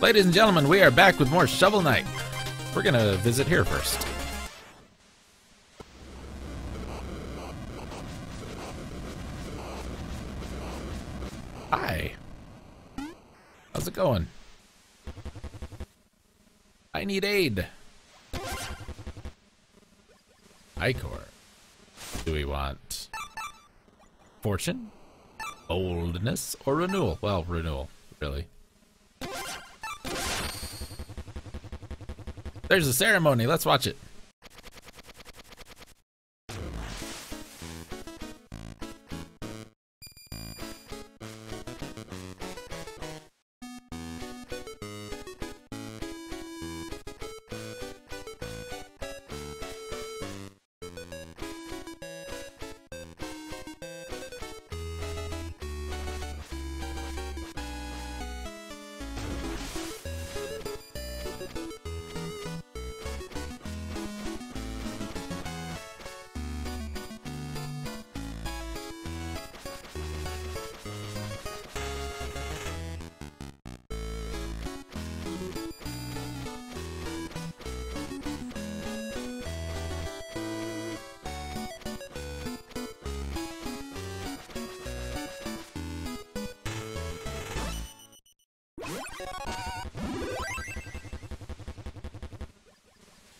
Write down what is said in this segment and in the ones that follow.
Ladies and gentlemen, we are back with more Shovel Knight. We're gonna visit here first. Hi. How's it going? I need aid. Ichor. Do we want fortune, boldness, or renewal? Well, renewal, really. There's a ceremony. Let's watch it.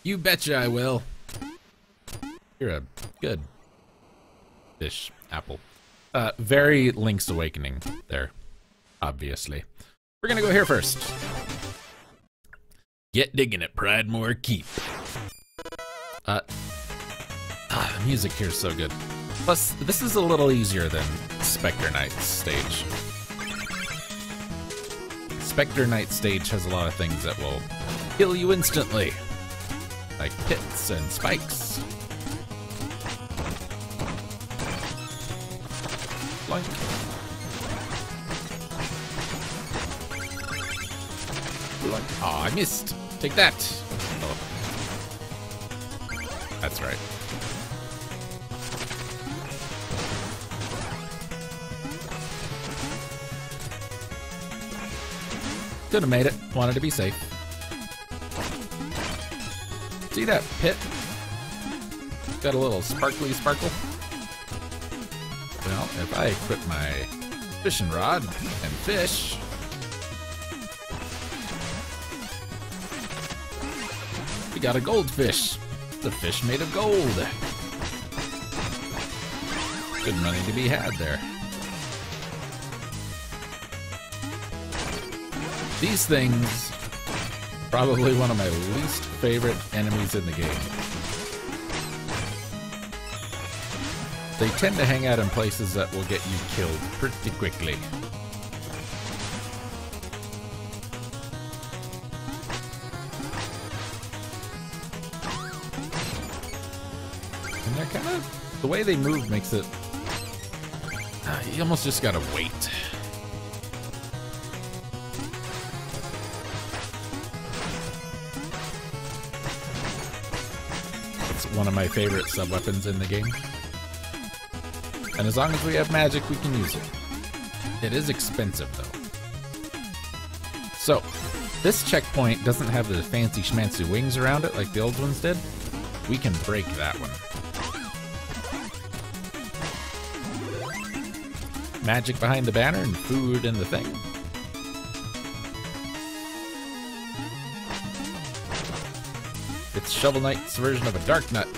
You betcha I will. You're a good fish apple. Uh, very Link's Awakening there, obviously. We're gonna go here first. Get digging at Pridemoor Keep. Uh, ah, the music here is so good. Plus, this is a little easier than Spectre Knight's stage. Spectre Knight stage has a lot of things that will kill you instantly like pits and spikes. Like. Like. Oh, I missed. Take that. Oh. That's right. Could have made it. Wanted to be safe. See that pit? Got a little sparkly sparkle. Well, if I equip my fishing rod and fish, we got a goldfish. The fish made of gold. Good money to be had there. These things Probably one of my least favorite enemies in the game. They tend to hang out in places that will get you killed pretty quickly. And they're kind of... The way they move makes it... Uh, you almost just gotta wait. My favorite sub-weapons in the game. And as long as we have magic, we can use it. It is expensive, though. So, this checkpoint doesn't have the fancy schmancy wings around it like the old ones did. We can break that one. Magic behind the banner and food in the thing. It's Shovel Knight's version of a Dark Nut.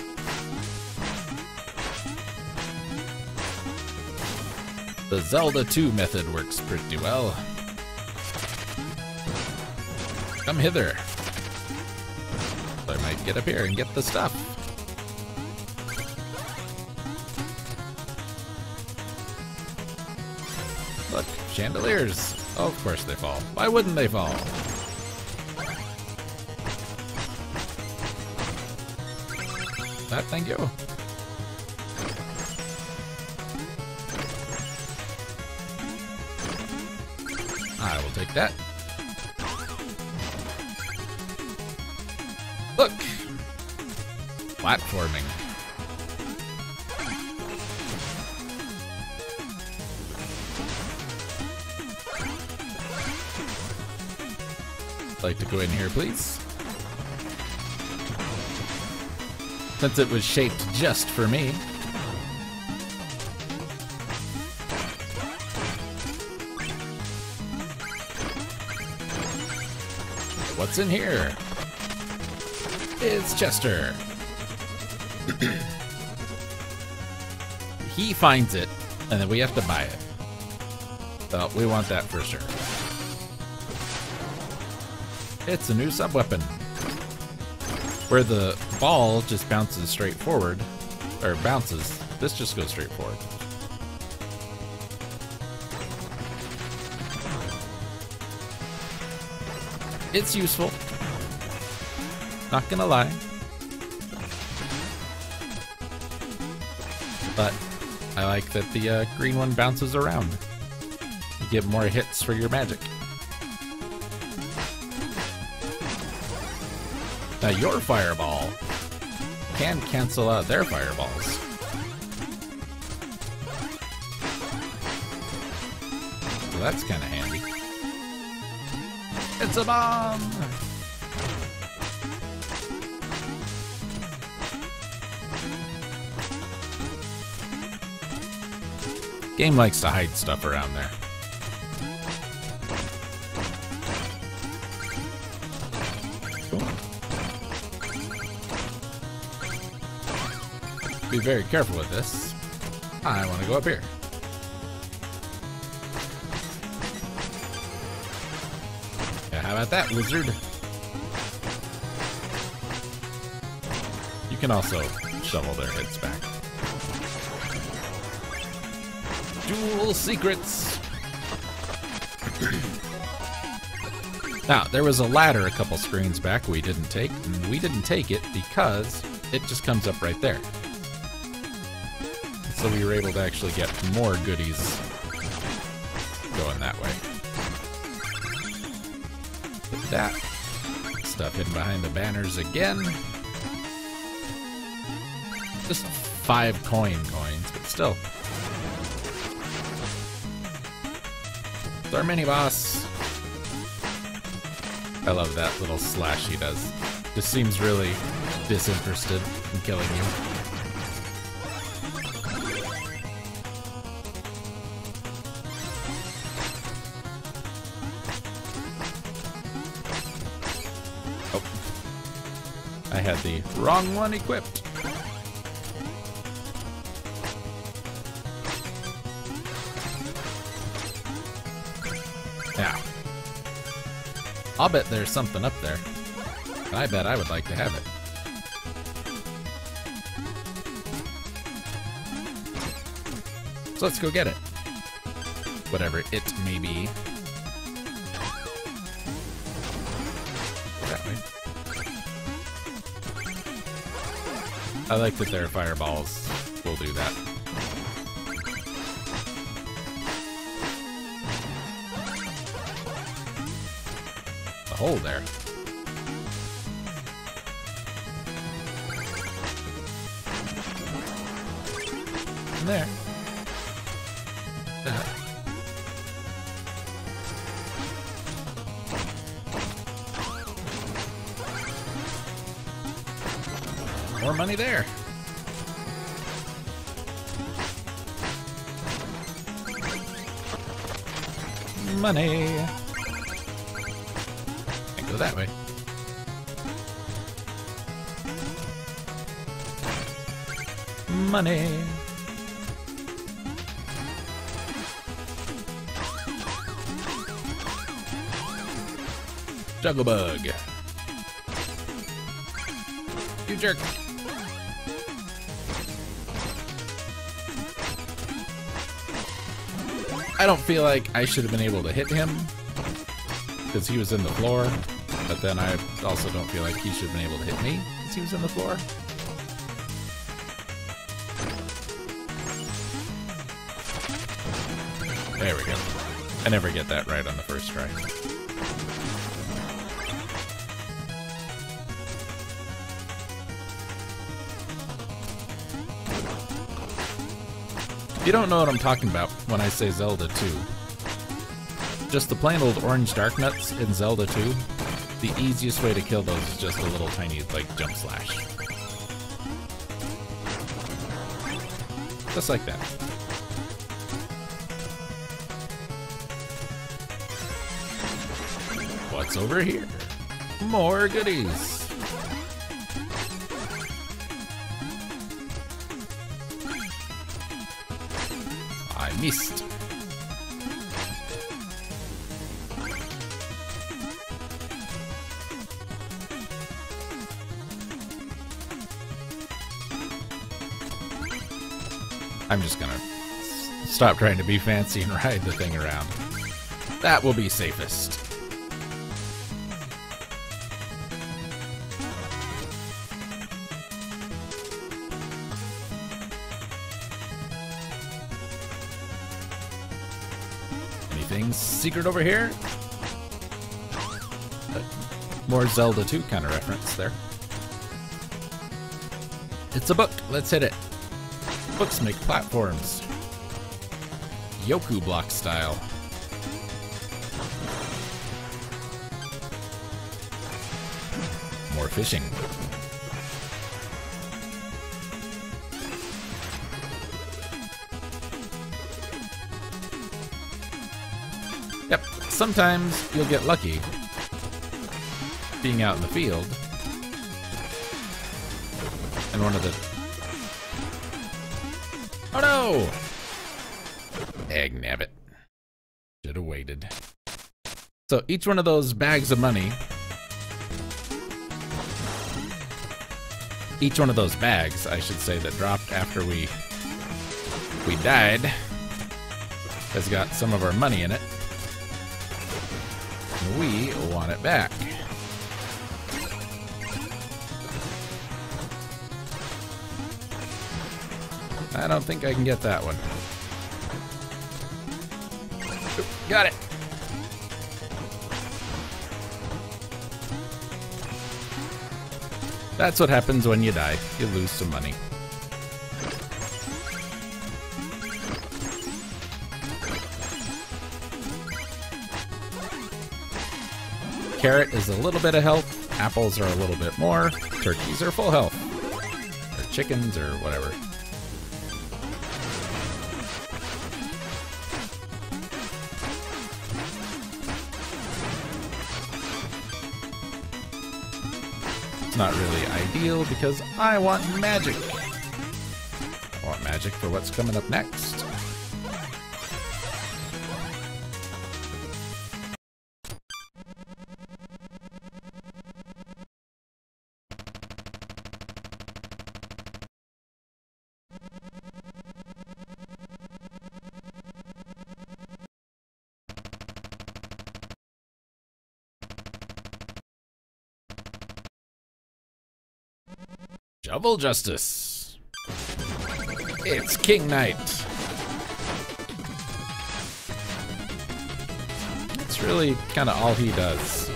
The Zelda 2 method works pretty well. Come hither. I might get up here and get the stuff. Look, chandeliers. Oh, of course they fall. Why wouldn't they fall? that, thank you. Take that. Look! Platforming. like to go in here, please? Since it was shaped just for me. What's in here? It's Chester. he finds it, and then we have to buy it. So we want that for sure. It's a new sub-weapon. Where the ball just bounces straight forward, or bounces, this just goes straight forward. It's useful. Not gonna lie. But I like that the uh, green one bounces around. You get more hits for your magic. Now your fireball can cancel out their fireballs. So that's kind of handy. It's a bomb! Game likes to hide stuff around there. Be very careful with this. I want to go up here. About that, wizard? You can also shovel their heads back. Dual secrets! now, there was a ladder a couple screens back we didn't take, and we didn't take it because it just comes up right there. So we were able to actually get more goodies going that way. That stuff in behind the banners again. Just five coin coins, but still. It's our mini boss. I love that little slash he does. Just seems really disinterested in killing you. Had the wrong one equipped. Yeah. I'll bet there's something up there. I bet I would like to have it. So let's go get it. Whatever it may be. I like that their fireballs will do that. A hole there. There. Uh-huh. More money there. Money. Go that way. Money. Jugglebug. You jerk. I don't feel like I should have been able to hit him because he was in the floor, but then I also don't feel like he should have been able to hit me because he was in the floor. There we go. I never get that right on the first try. You don't know what I'm talking about when I say Zelda 2. Just the plain old orange Dark Nuts in Zelda 2. the easiest way to kill those is just a little tiny, like, jump slash. Just like that. What's over here? More goodies. I'm just gonna stop trying to be fancy and ride the thing around. That will be safest. Secret over here? Uh, more Zelda 2 kind of reference there. It's a book. Let's hit it. Books make platforms. Yoku block style. More fishing. Sometimes you'll get lucky being out in the field. And one of the Oh no! Egg nabbit. Should have waited. So each one of those bags of money, each one of those bags, I should say, that dropped after we we died, has got some of our money in it. And we want it back. I don't think I can get that one. Oop, got it. That's what happens when you die. You lose some money. Carrot is a little bit of health. Apples are a little bit more. Turkeys are full health. Or chickens or whatever. It's not really ideal because I want magic. I want magic for what's coming up next. Shovel Justice. It's King Knight. It's really kind of all he does.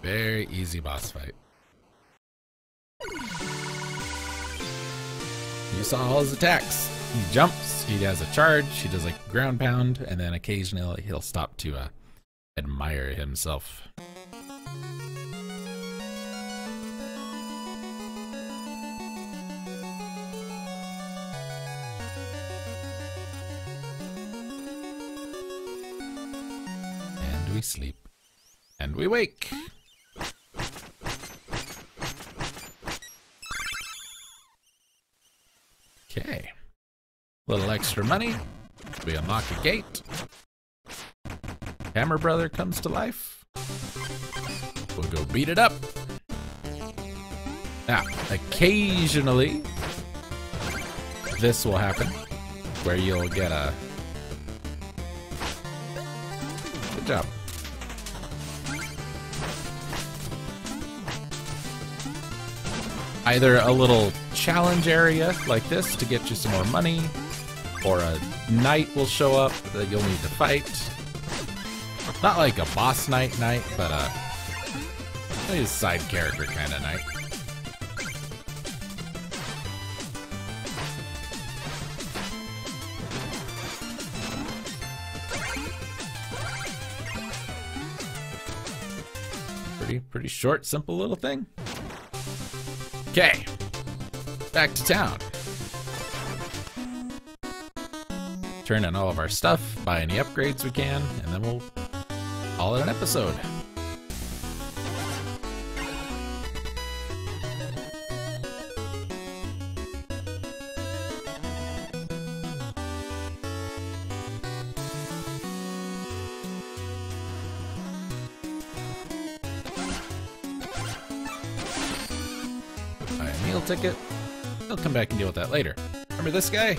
Very easy boss fight. All his attacks. He jumps, he has a charge, he does like ground pound, and then occasionally he'll stop to uh, admire himself. And we sleep. And we wake. Little extra money. We unlock a gate. Hammer Brother comes to life. We'll go beat it up. Now, occasionally, this will happen, where you'll get a... Good job. Either a little challenge area like this to get you some more money, or a knight will show up that you'll need to fight. Not like a boss knight knight, but a He's side character kind of knight. Pretty, pretty short, simple little thing. Okay, back to town. Turn in all of our stuff, buy any upgrades we can, and then we'll call it an episode. Buy a meal ticket. I'll come back and deal with that later. Remember this guy?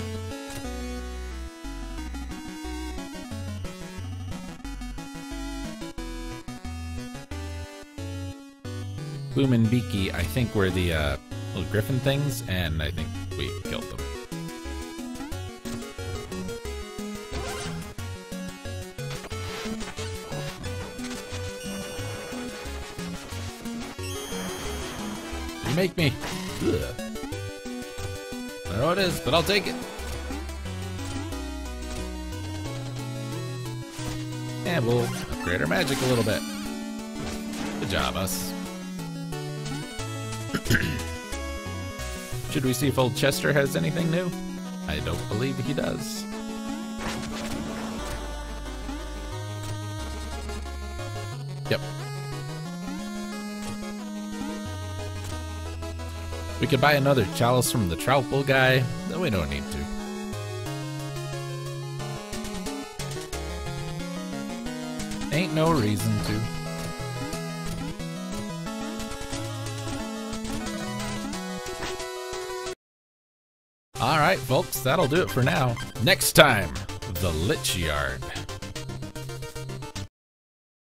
Boom and Beaky, I think, were the uh, little griffin things, and I think we killed them. You make me. Ugh. I don't know what it is, but I'll take it. And we'll upgrade our magic a little bit. Good job, us. Should we see if old Chester has anything new? I don't believe he does. Yep. We could buy another chalice from the trout guy, but we don't need to. Ain't no reason to. Alright, folks, that'll do it for now. Next time, the Lich Yard.